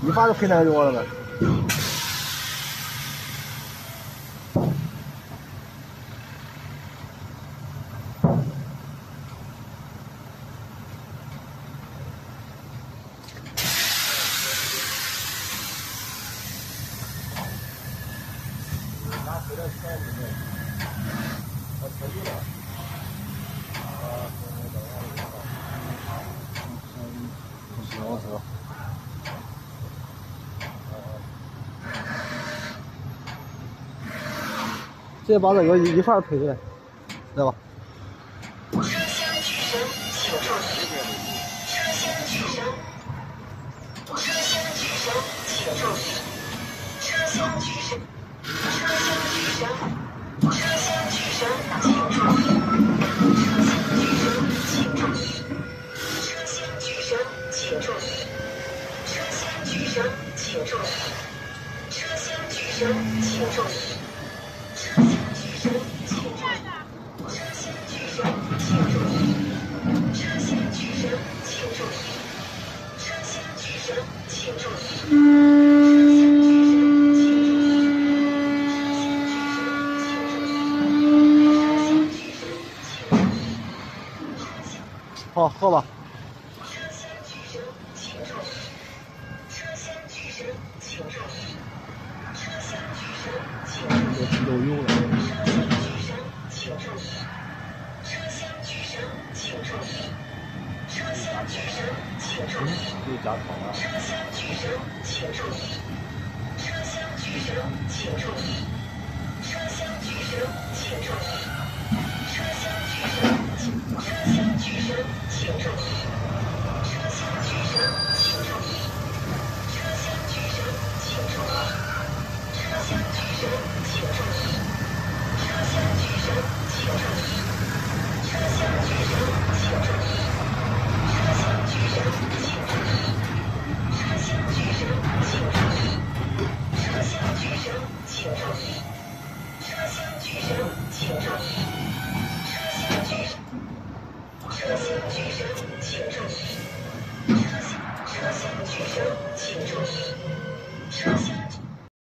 你爸是陪哪个去了呗？拿回到车里面，我沉住了。直接把那个一一块儿推出来，来吧？车厢举行，请注意。车厢举行，请注意。车厢举行。厢举升，请注意。车厢举升，请注意。车厢举升，请注意。车厢举升，请注意。车厢举升，请注意。车厢举升，请注意。车厢举升，请注意。车厢举升，请注意。好，喝吧。请注意。车厢举升，请注意。车厢举升，请注意。车厢举升，请注意。车厢举升，请注意。车厢举升，请注意。车厢举升，请注意。请注意车厢举手请注意车厢举手请注意车厢举手请注意车厢举手请注意车厢举手请注意车厢举意车厢举手请注意车厢车厢举手请注意车厢